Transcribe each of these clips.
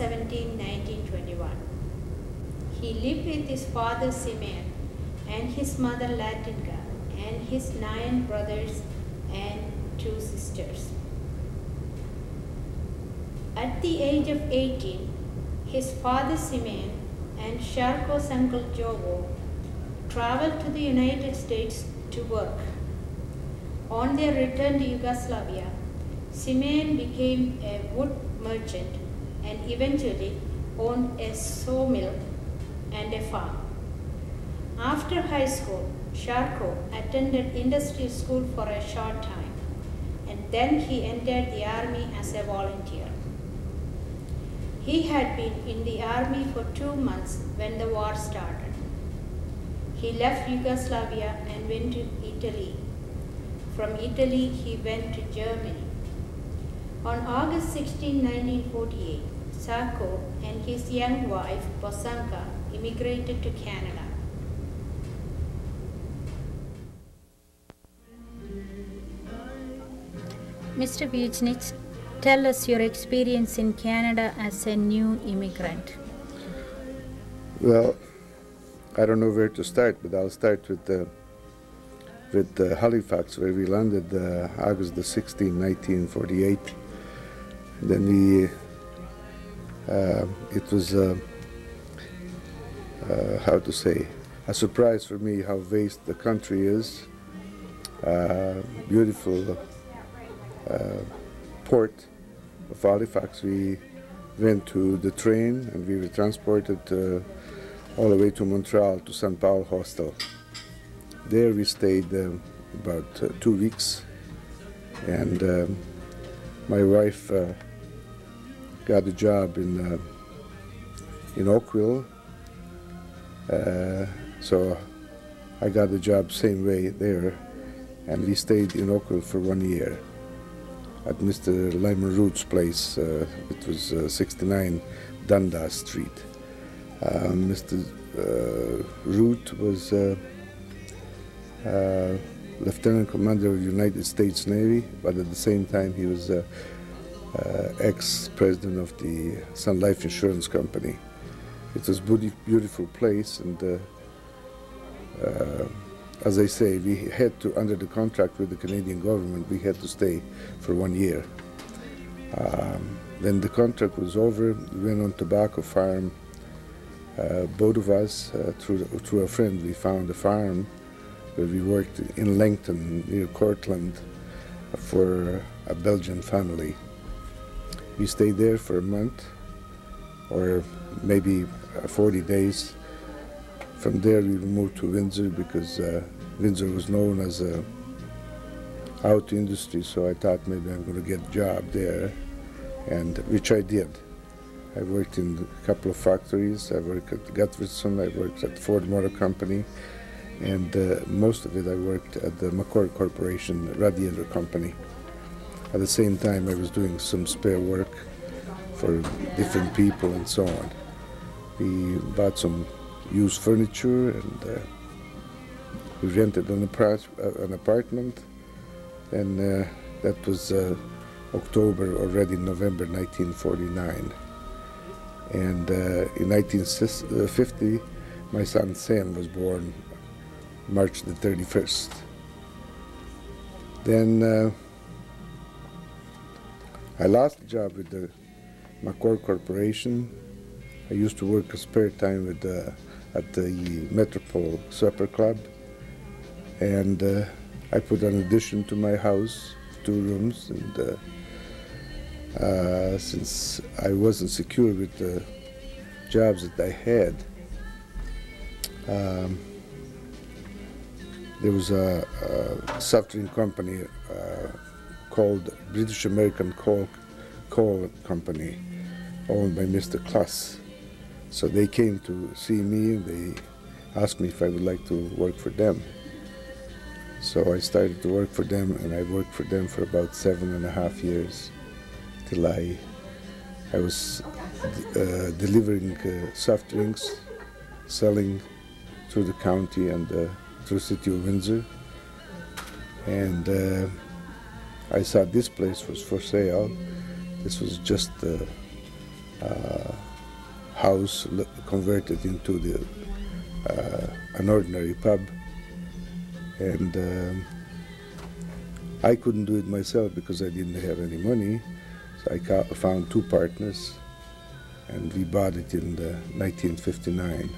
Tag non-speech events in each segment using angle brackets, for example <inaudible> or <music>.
17, He lived with his father Simeon and his mother Latinka and his nine brothers and two sisters. At the age of 18, his father Simeon and Zarko's uncle Jovo traveled to the United States to work. On their return to Yugoslavia, Simeon became a wood merchant and eventually owned a sawmill and a farm. After high school, Zarko attended industry school for a short time and then he entered the army as a volunteer. He had been in the army for two months when the war started. He left Yugoslavia and went to Italy. From Italy, he went to Germany. On August 16, 1948, Zarko and his young wife, Bosanka, immigrated to Canada. Mr. Vucinic, tell us your experience in Canada as a new immigrant. Well, I don't know where to start, but I'll start with uh, with uh, Halifax, where we landed uh, August the 16, 1948. Then we, uh, it was, uh, uh, how to say, a surprise for me how vast the country is. Uh, beautiful port of Halifax. We went to the train and we were transported all the way to Montreal to St. Paul Hostel. There we stayed uh, about uh, two weeks, and um, my wife uh, got a job in uh, in Oakville, uh, so I got a job same way there, and we stayed in Oakville for one year at Mr. Lyman Root's place. Uh, it was 69 Dundas Street. Mr. Root was uh, Lieutenant Commander of the United States Navy, but at the same time he was uh, uh, ex-president of the Sun Life Insurance Company. It was a beautiful place, and as I say, we had to, under the contract with the Canadian government, we had to stay for one year. Um, then the contract was over, we went on tobacco farm. Uh, both of us, uh, through, through a friend, we found a farm where we worked in Langton near Courtland for a Belgian family. We stayed there for a month or maybe uh, 40 days. From there we moved to Windsor because uh, Windsor was known as a auto industry, so I thought maybe I'm going to get a job there, and which I did. I worked in a couple of factories. I worked at Gotfredson. I worked at Ford Motor Company and uh, most of it I worked at the McCord Corporation radiator company. At the same time, I was doing some spare work for different people and so on. We bought some used furniture and uh, we rented an, uh, an apartment, and uh, that was uh, October, already November 1949. And uh, in 1950, my son Sam was born March the 31st. Then uh, I lost the job with the McCord Corporation. I used to work a spare time with uh, at the Metropole Supper Club, and uh, I put an addition to my house, two rooms, and uh, uh, since I wasn't secure with the jobs that I had. Um, there was a, a soft drink company uh, called British American Coal, Coal Company, owned by Mr. Klass. So they came to see me they asked me if I would like to work for them. So I started to work for them and I worked for them for about seven and a half years till I, I was uh, delivering uh, soft drinks, selling through the county and uh, city of Windsor. And uh, I saw this place was for sale. This was just a, a house converted into the, uh, an ordinary pub. And um, I couldn't do it myself because I didn't have any money. So I found two partners and we bought it in 1959.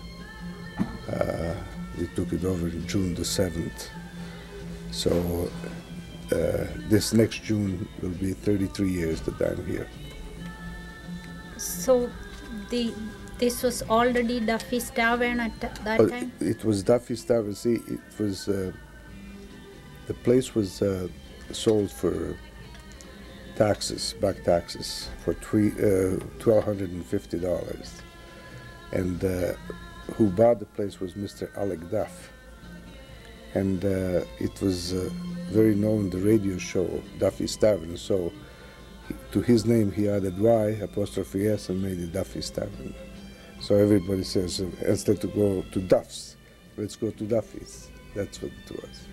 Uh, we took it over in June the 7th. So uh, this next June will be 33 years that I'm here. So the this was already Duffy's Tavern at that oh, time? It was Duffy's Tavern. See, it was, uh, the place was uh, sold for taxes, back taxes, for three, uh, $1,250. And uh, who bought the place was Mr. Alec Duff. And uh, it was uh, very known, the radio show, Duffy's Tavern. So to his name he added Y, apostrophe S, and made it Duffy's Tavern. So everybody says, uh, instead to go to Duff's, let's go to Duffy's. That's what it was.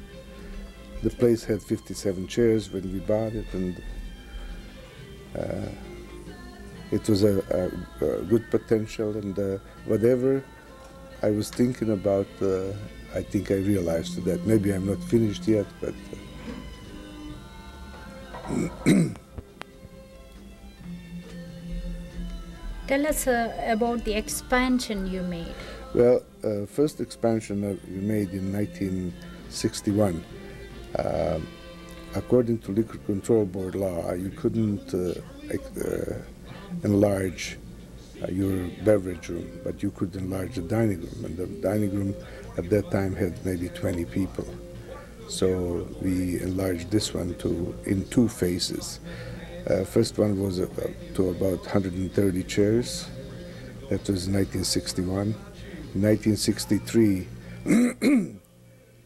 The place had 57 chairs when we bought it, and uh, it was a, a, a, good potential and uh, whatever I was thinking about, uh, I think I realized that maybe I'm not finished yet, but. <clears throat> Tell us uh, about the expansion you made. Well, uh, first expansion we made in 1961. Uh, according to Liquor Control Board law, you couldn't uh, uh, enlarge uh, your beverage room, but you could enlarge the dining room. And the dining room at that time had maybe 20 people. So we enlarged this one to in two phases. Uh, first one was uh, to about 130 chairs. That was 1961. In 1963, <clears throat>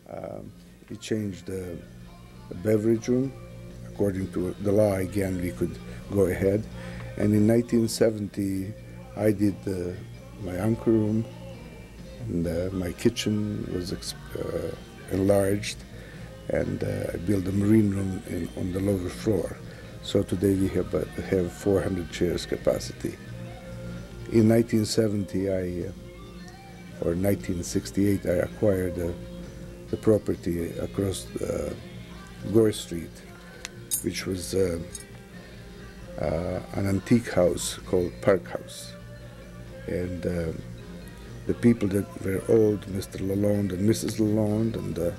um, we changed the beverage room. According to the law, again, we could go ahead. And in 1970, I did uh, my uncle room, and uh, my kitchen was uh, enlarged, and uh, I built a marine room in, on the lower floor. So today we have, uh, have 400 chairs capacity. In 1970, I, or 1968, I acquired the property across Gore Street, which was uh, an antique house called Park House. And uh, the people that were old, Mr. Lalonde and Mrs. Lalonde, and uh,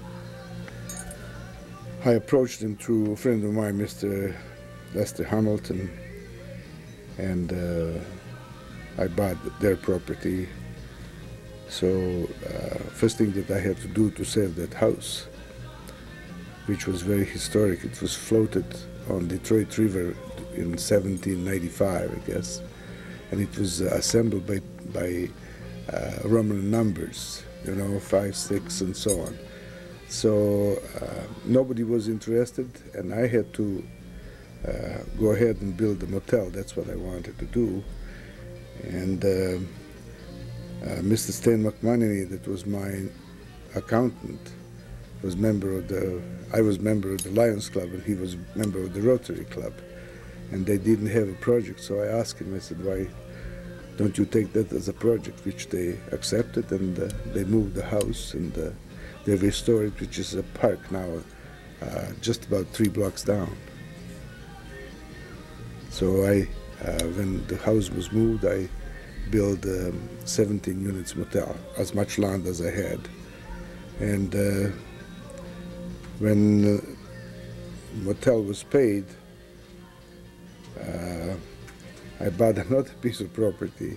I approached them through a friend of mine, Mr. Lester Hamilton, and uh, I bought their property. So uh, first thing that I had to do to save that house which was very historic. It was floated on Detroit River in 1795, I guess, and it was assembled by by uh, Roman numbers, you know, five, six, and so on. So uh, nobody was interested, and I had to uh, go ahead and build a motel. That's what I wanted to do, and. Uh, uh, Mr. Stan McMonaghy, that was my accountant, was member of the I was member of the Lions Club and he was member of the Rotary Club. And they didn't have a project, so I asked him, I said, why don't you take that as a project, which they accepted, and uh, they moved the house and uh, they restored it, which is a park now, uh, just about three blocks down. So I, uh, when the house was moved, I built um, 17 units motel, as much land as I had. And uh, when the motel was paid, uh, I bought another piece of property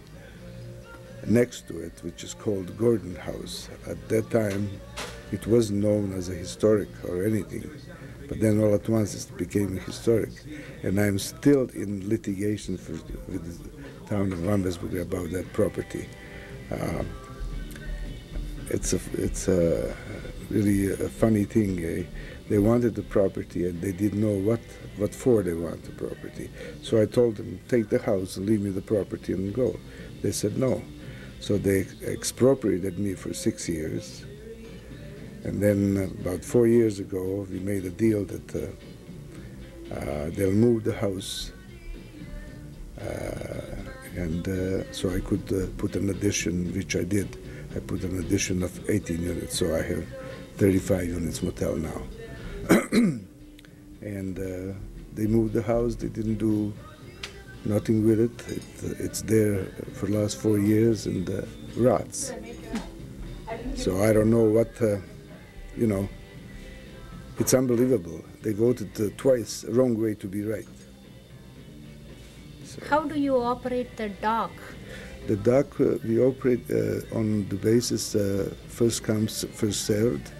next to it, which is called Gordon House. At that time, it wasn't known as a historic or anything, but then all at once it became historic. And I'm still in litigation for, with the town of Amherstburg about that property. Uh, it's a, it's a really a funny thing. Eh? They wanted the property and they didn't know what, what for they want the property. So I told them, take the house and leave me the property and go. They said no. So they expropriated me for six years. And then about four years ago, we made a deal that uh, uh, they'll move the house, uh, and uh, so I could uh, put an addition, which I did. I put an addition of 18 units, so I have 35 units motel now. <clears throat> and uh, they moved the house. They didn't do nothing with it. it it's there for the last four years and uh, rots. So I don't know what, uh, you know, it's unbelievable. They voted uh, twice wrong way to be right. So How do you operate the dock? the dock, uh, we operate uh, on the basis uh, first comes, first served.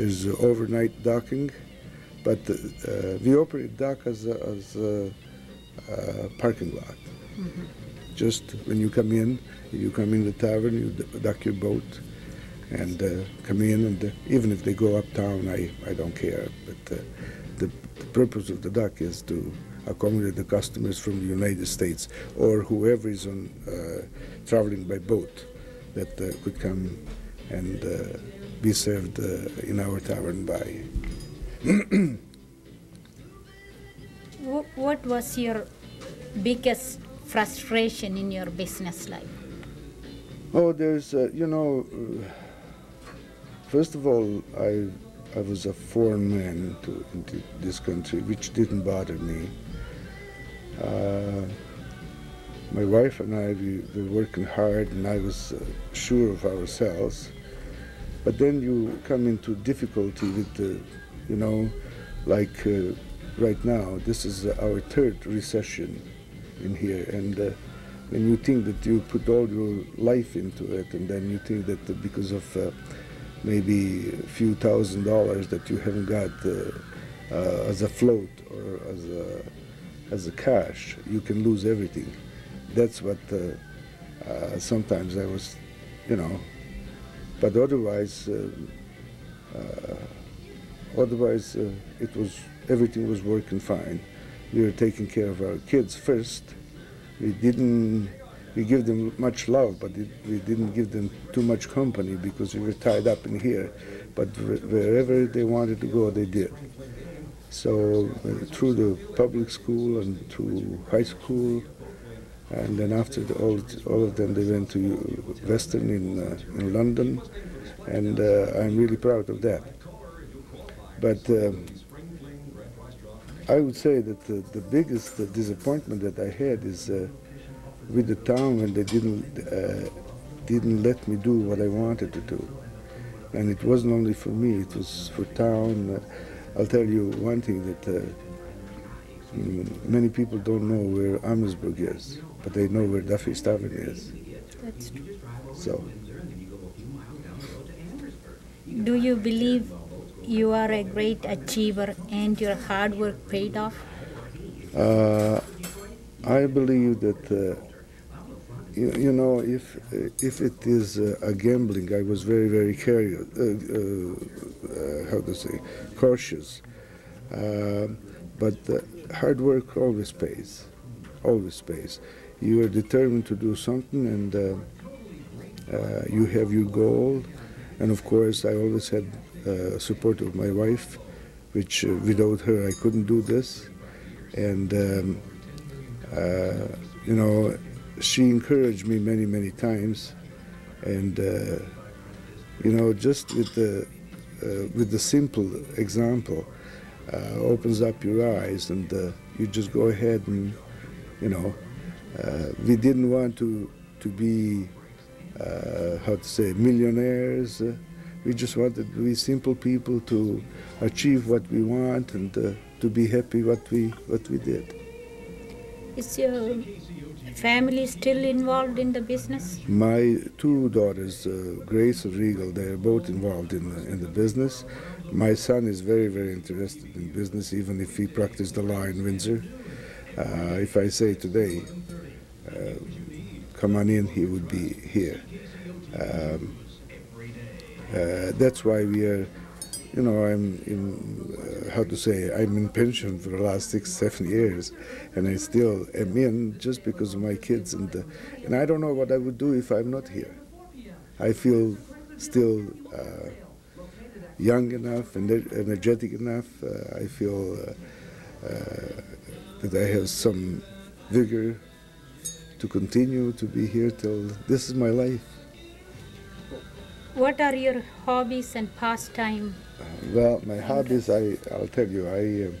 Uh, there's overnight docking, but uh, we operate dock as a, as a, uh parking lot. Just when you come in, you come in the tavern, you dock your boat, and uh, come in, and uh, even if they go uptown, I, I don't care. But uh, the, the purpose of the dock is to accommodate the customers from the United States or whoever is on uh, traveling by boat that uh, could come and uh, be served uh, in our tavern by. <clears throat> Wh- What was your biggest frustration in your business life? Oh, there's, uh, you know, uh, first of all, I, I was a foreign man to, into this country, which didn't bother me. Uh, my wife and I, we were working hard, and I was uh, sure of ourselves. But then you come into difficulty with the, you know, like uh, right now, this is our third recession in here, and uh, when you think that you put all your life into it, and then you think that because of uh, maybe a few thousand dollars that you haven't got uh, uh, as a float or as a as a cash, you can lose everything. That's what uh, sometimes I was, you know. But otherwise, uh, uh, otherwise uh, it was everything was working fine. We were taking care of our kids first. We didn't. We give them much love, but it, we didn't give them too much company because we were tied up in here. But wh- wherever they wanted to go, they did. So uh, through the public school and through high school, and then after the, all, all of them, they went to Western in, uh, in London, and uh, I'm really proud of that. But um, I would say that the, the biggest disappointment that I had is uh, with the town when they didn't uh, didn't let me do what I wanted to do, and it wasn't only for me; it was for town. Uh, I'll tell you one thing that uh, mm, many people don't know where Amherstburg is, but they know where Duffy's Tavern is. That's true. So Do you believe you are a great achiever and your hard work paid off? uh, I believe that uh, you, you know if if it is uh, a gambling, I was very very careful. Uh, uh, uh, how to say cautious, uh, but hard work always pays, always pays. You are determined to do something, and uh, uh, you have your goal. And of course, I always had uh, support of my wife, which uh, without her I couldn't do this. And um, uh, you know, she encouraged me many, many times, and uh, you know, just with the with the simple example, opens up your eyes, and you just go ahead and you know, we didn't want to to be uh, how to say millionaires. Uh, we just wanted to be simple people to achieve what we want and uh, to be happy what we what we did. Is your family still involved in the business? My two daughters, uh, Grace and Regal, they are both involved in the, in the business. My son is very, very interested in business, even if he practiced the law in Windsor. Uh, if I say today, uh, come on in, he would be here. Um, uh, that's why we are, you know, I'm in, uh, how to say, I'm in pension for the last six, seven years, and I still am in just because of my kids, and uh, and I don't know what I would do if I'm not here. I feel still uh, young enough and energetic enough. Uh, I feel uh, uh, that I have some vigor to continue to be here till this is my life. What are your hobbies and pastime? Uh, well, my hobbies, I, I'll tell you, I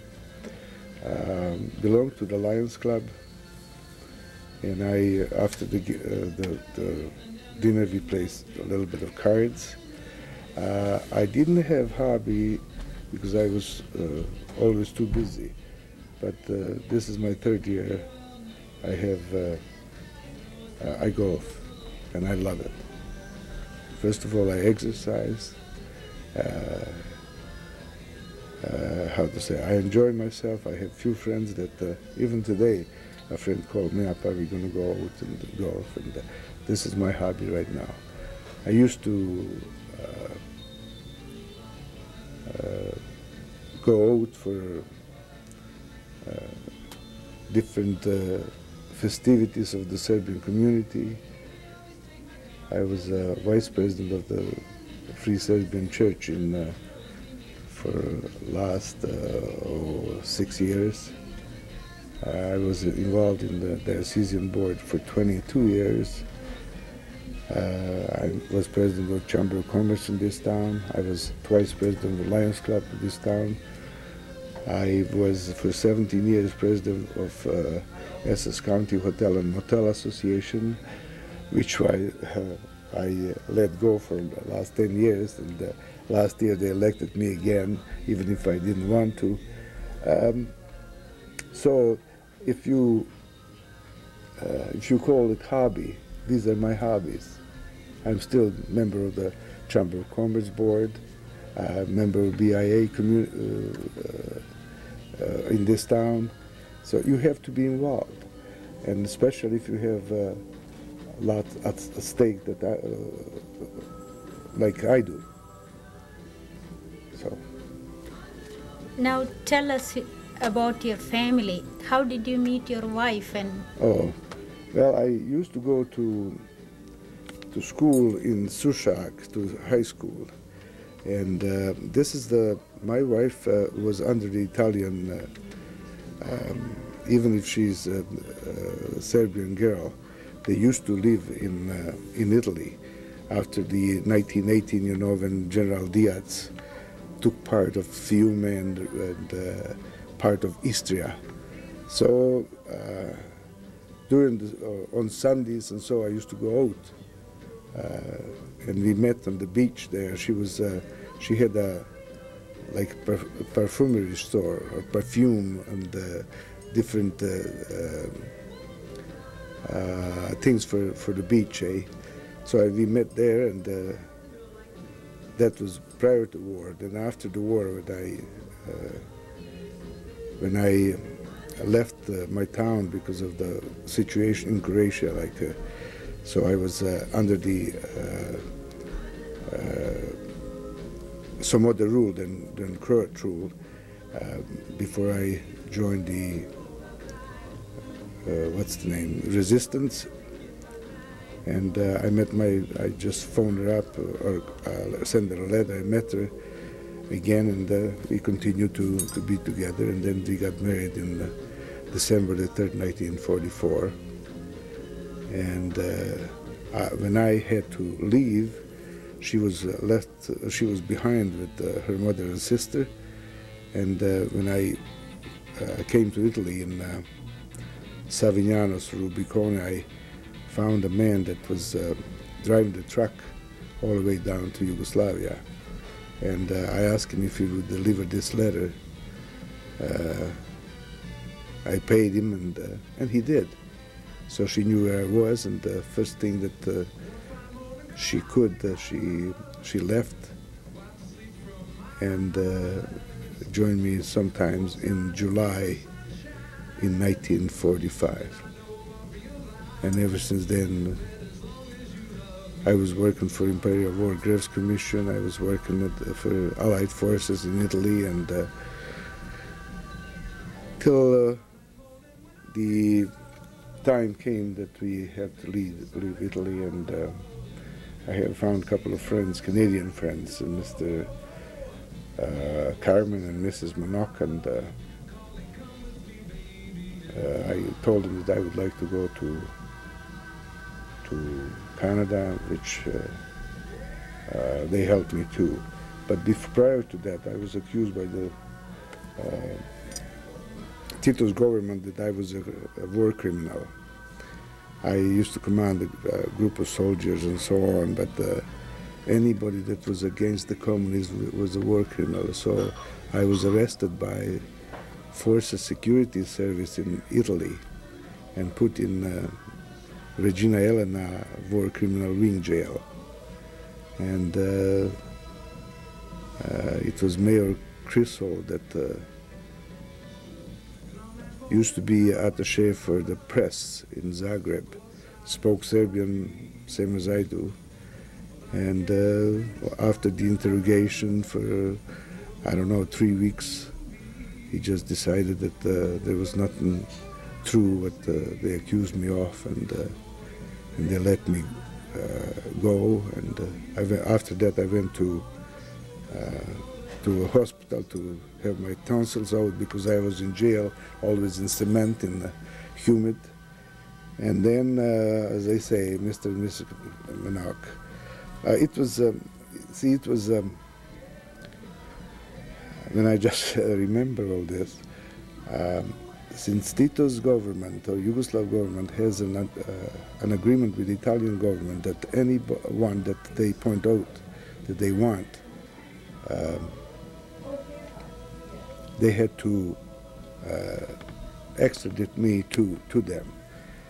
um, belong to the Lions Club, and I, after the, uh, the, the, dinner, we played a little bit of cards. Uh, I didn't have hobby because I was uh, always too busy, but uh, this is my third year. I have, uh, I golf, and I love it. First of all, I exercise. Uh, uh, how to say? I enjoy myself. I have few friends that uh, even today, a friend called me up. Are we going to go out and golf? And uh, this is my hobby right now. I used to uh, go out for different festivities of the Serbian community. I was uh, vice president of the Free Serbian Church in uh, for last uh, oh, six years. I was involved in the diocesan board for 22 years. Uh, I was president of Chamber of Commerce in this town. I was twice president of the Lions Club in this town. I was for 17 years president of uh, Essex County Hotel and Motel Association which I, uh, I let go for the last 10 years. And uh, last year they elected me again, even if I didn't want to. Um, so if you, uh, if you call it hobby, these are my hobbies. I'm still a member of the Chamber of Commerce Board, uh, member of BIA uh, uh, in this town. So you have to be involved, and especially if you have a lot at stake that I, uh, like I do. So. Now tell us about your family. How did you meet your wife and? Oh, well, I used to go to to school in Sušak, to high school, and uh, this is the my wife uh, was under the Italian. Uh, um, even if she's a, a Serbian girl, they used to live in, uh, in Italy after the 1918, you know, when General Diaz took part of Fiume and, and uh, part of Istria. So uh, during the, uh, on Sundays and so I used to go out uh, and we met on the beach there. She was uh, she had a like perfumery store or perfume and different uh, things for, for the beach. Eh? So we met there, and uh, that was prior to war. Then after the war, when I uh, when I left uh, my town because of the situation in Croatia, like uh, so I was uh, under the some other rule than than Croat rule before I joined the uh, what's the name, Resistance. And uh, I met my, I just phoned her up or uh, sent her a letter. I met her again, and we continued to, to be together. And then we got married in December the 3rd, 1944. And uh, when I had to leave, she was uh, left, uh, she was behind with her mother and sister. And when I came to Italy in Savignano sul Rubicone, I found a man that was uh, driving the truck all the way down to Yugoslavia. And uh, I asked him if he would deliver this letter. Uh, I paid him, and, uh, and he did. So she knew where I was, and the first thing that uh, she could, uh, she, she left and joined me sometimes in July in 1945. And ever since then, I was working for Imperial War Graves Commission. I was working at, for Allied forces in Italy, and uh, till uh, the time came that we had to leave, leave Italy, and uh, I have found a couple of friends, Canadian friends, Mr. Uh, Carmen and Mrs. Manock, and uh, Told him that I would like to go to to Canada, which uh, uh, they helped me too. But before, prior to that, I was accused by the uh, Tito's government that I was a, a war criminal. I used to command a, a, group of soldiers and so on, but uh, anybody that was against the communists was a war criminal. So I was arrested by Forces Security Service in Italy and put in uh, Regina Elena war criminal wing jail. And uh, uh it was Mayor Crisol that uh, used to be attaché for the press in Zagreb, spoke Serbian, same as I do. And uh, after the interrogation for, I don't know, three weeks, he just decided that uh, there was nothing true what uh, they accused me of, and, uh, and they let me uh, go. And went, after that, I went to to a hospital to have my tonsils out because I was in jail, always in cement, in uh, humid. And then, uh, as I say, Mr. and Mrs. Manock, uh, it was, um, see, it was, um, when I just <laughs> remember all this, um, since Tito's government or Yugoslav government has an, uh, an agreement with the Italian government that anyone that they point out that they want, um, they had to uh, extradite me to, to them.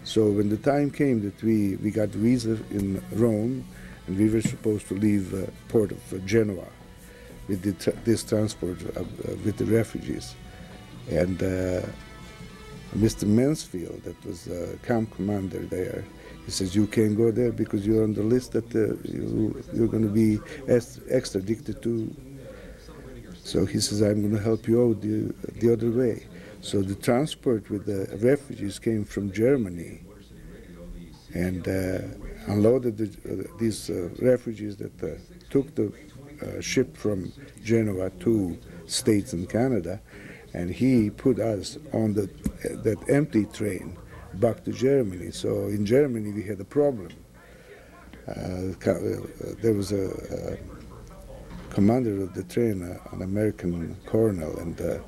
So when the time came that we, we got visa in Rome, and we were supposed to leave uh, port of Genoa with the tra this transport uh, with the refugees, and uh, Mr. Mansfield, that was the camp commander there, he says you can't go there because you're on the list that uh, you, you're going to be extradited to so he says, I'm going to help you out the, the other way. So the transport with the refugees came from Germany and uh, unloaded the, uh, these uh, refugees that uh, took the uh, ship from Genoa to States and Canada, and he put us on the, that empty train back to Germany. So in Germany we had a problem. Uh, there was a, a commander of the train, uh, an American colonel, and uh,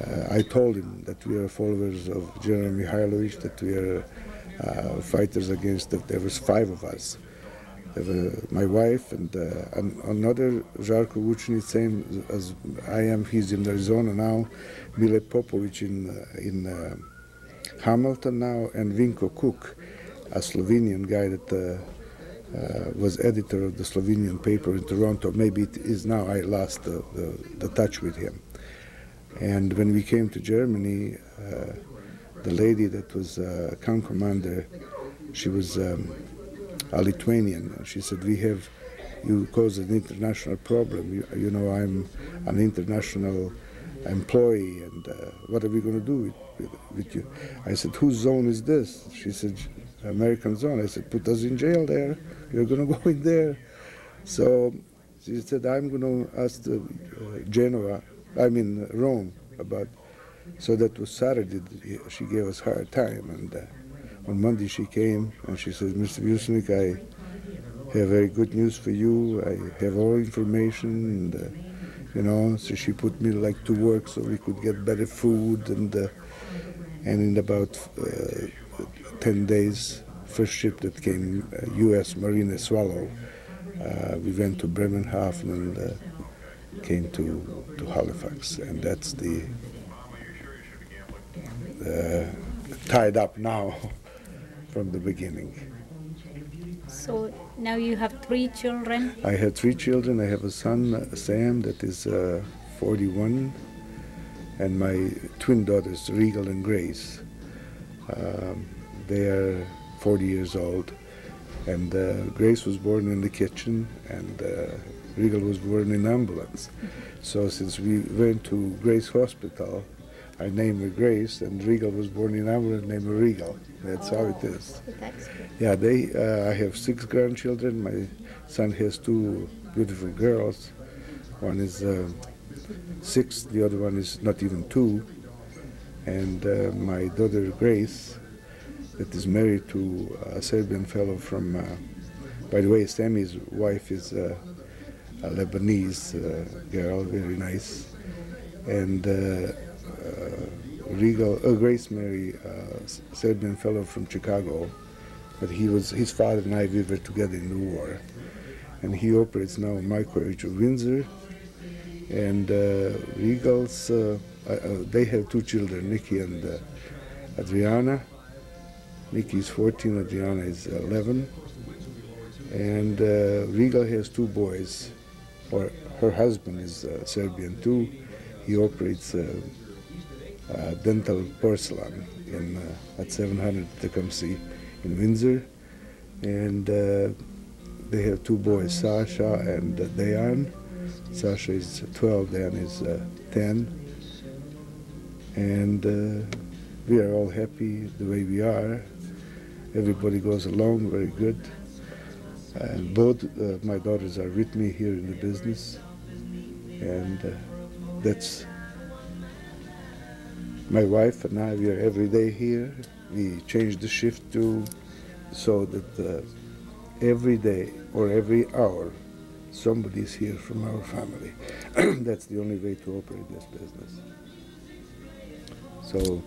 uh, I told him that we are followers of General Mihailovich, that we are uh, fighters against, that there was five of us. My wife and uh, another Žarko Vucinic, same as I am, he's in Arizona now, Mile Popovic in, in Hamilton now, and Vinko Kuk, a Slovenian guy that uh, was editor of the Slovenian paper in Toronto. Maybe it is now. I lost the, the, touch with him. And when we came to Germany, uh, the lady that was uh, camp commander, she was um, a Lithuanian. She said, "We have you cause an international problem. You, you know, I'm an international employee, and uh, what are we going to do with, with, with, you?" I said, "Whose zone is this?" She said, "American zone." I said, "Put us in jail there." You're going to go in there. So she said, I'm going to ask the uh, Genoa, I mean Rome, about. So that was Saturday. She gave us hard time, and uh, on Monday she came and she said, Mr. Vucinic, I have very good news for you. I have all information, and uh, you know. So she put me like to work so we could get better food, and uh, and in about uh, ten days first ship that came, uh, U.S. Marine Swallow. Uh, we went to Bremerhaven and uh, came to, to Halifax, and that's the tied up now <laughs> from the beginning. So now you have three children? I have three children. I have a son, Sam, that is uh, 41, and my twin daughters, Regal and Grace. Um, they are 40 years old. And uh, Grace was born in the kitchen, and uh, Regal was born in ambulance. So since we went to Grace Hospital, I named her Grace, and Regal was born in Amber named Regal. That's how it Oh, is. That's good. Yeah, they. Uh, I have six grandchildren. My son has two beautiful girls. One is uh, six. The other one is not even two. And uh, my daughter Grace, that is married to a Serbian fellow from. Uh, by the way, Sammy's wife is uh, a Lebanese uh, girl, very nice. And uh, Regal, uh, Grace married a Serbian fellow from Chicago but he was his father and I we were together in the war, and he operates now in MicroAge of Windsor, and uh, Regal's. Uh, uh, uh, they have two children, Nikki and uh, Adriana. Nikki is 14, Adriana is 11, and uh, Regal has two boys, or her husband is uh, Serbian too. He operates uh, dental porcelain in uh, at 700 Tecumseh in Windsor, and uh, they have two boys, Sasha and Dayan. Sasha is 12, Dayan is uh, 10, and uh, we are all happy the way we are. Everybody goes along very good. And both uh, my daughters are with me here in the business, and uh, that's my wife and I. We are every day here. We change the shift to so that uh, every day or every hour somebody is here from our family. <clears throat> That's the only way to operate this business. So,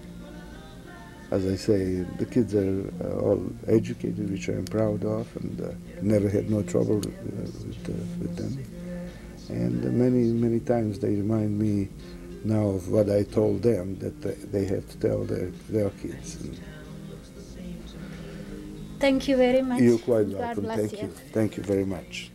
as I say, the kids are uh, all educated, which I am proud of, and uh, never had no trouble uh, with, uh, with them. And many, many times they remind me now of what I told them that they, they have to tell their, their kids. And Thank you very much. you're quite God welcome. Thank you. you. Thank you very much.